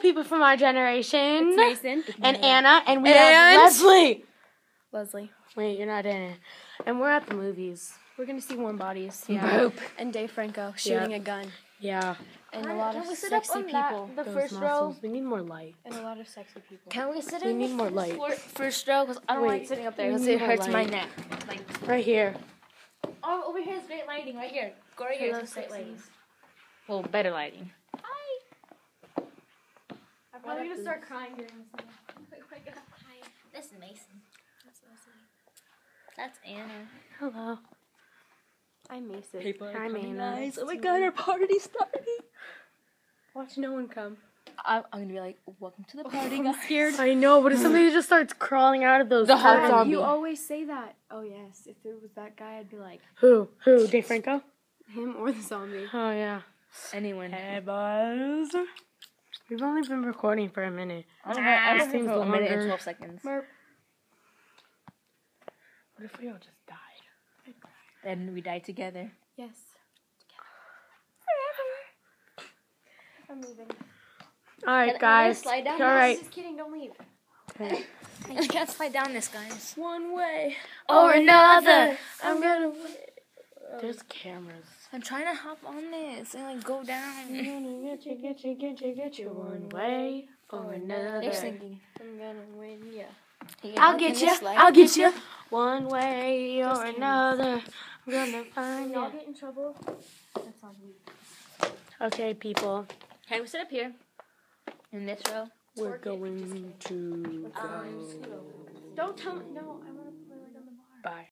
Hello, people from our generation. It's Mason. and Anna, and we And- have Leslie. Leslie. Wait, you're not in it. And we're at the movies. We're gonna see warm bodies. Yeah. And Dave Franco shooting a gun. Yeah. And a lot of Can we sit up sexy on that- people. the Those first row? We need more light. And a lot of sexy people. Can we sit We in need the more light. floor- first row? Because I don't Wait, like sitting up there because it more hurts my neck. Like, Right here. oh, over here is great lighting. Right here. Go right here. Great lighting. Well, better lighting. I'm probably gonna start crying during this. Oh my god. Hi. This is Mason. That's Leslie. That's Anna. Hello. I'm Mason. Hi, Mana. Oh my god, our party's starting. Watch no one come. I'm, I'm gonna be like, welcome to the oh, party, I'm guys. scared. I know, but if somebody just starts crawling out of those The hard curtains- zombie. You always say that. Oh yes, if it was that guy, I'd be like Who? Who? Dave Franco? him or the zombie. Oh yeah. Anyone. Hey, buzz. We've only been recording for a minute. I don't know. I This don't think for a minute and 12 seconds. Merp. What if we all just died? Then we die together. Yes. I'm leaving. All right, Can- can I guys. slide down? All right. Just kidding. Don't leave. Okay. I can't slide down this, guys. One way. Or another. I'm gonna. There's cameras. I'm trying to hop on this and like go down. Get you, get you, get you, get you one way or another. They're singing. I'm gonna win. Yeah. I'll get you. I'll get you. One way or another. I'm gonna find Y'all you. get in trouble. That sounds weird. Okay, people. Can we sit up here? In this row? We're going to um, go. Don't tell me. No, I want to play like on the bar. Bye.